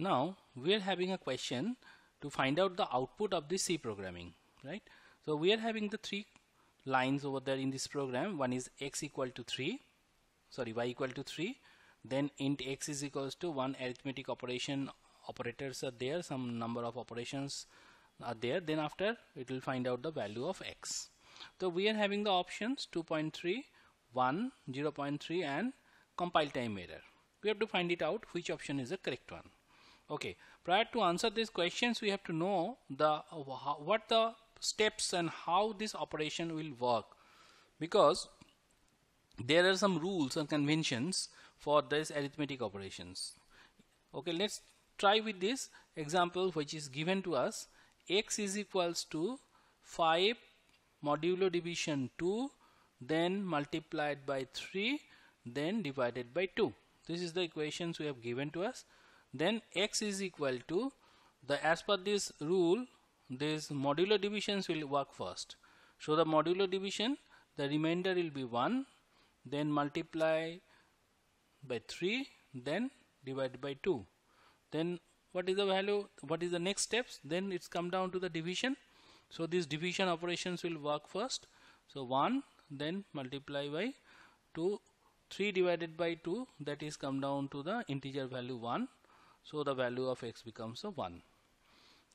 Now we are having a question to find out the output of the C programming, right? So we are having the three lines over there in this program. One is x equal to 3, sorry y equal to 3. Then int x is equals to one arithmetic operation operators are there, some number of operations are there. Then after it will find out the value of x. So we are having the options 2.3, 1, 0.3 and compile time error. We have to find it out which option is the correct one okay. Prior to answer these questions we have to know the what the steps and how this operation will work. Because there are some rules and conventions for this arithmetic operations. Okay let's try with this example which is given to us. X is equals to 5 modulo division 2 then multiplied by 3 then divided by 2 this is the equations we have given to us then x is equal to the as per this rule this modular divisions will work first. So the modular division the remainder will be 1 then multiply by 3 then divide by 2 then what is the value? What is the next steps? Then it's come down to the division. So these division operations will work first. So 1 then multiply by 2 3 divided by 2 that is come down to the integer value 1 so the value of x becomes a 1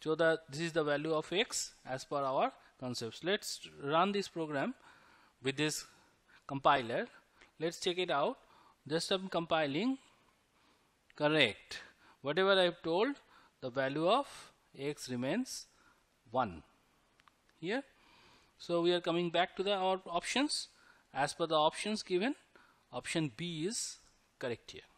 so that this is the value of x as per our concepts. Let's run this program with this compiler. Let's check it out. Just I'm compiling correct. Whatever I've told the value of x remains 1 here. So we are coming back to the our options. As per the options given option B is correct here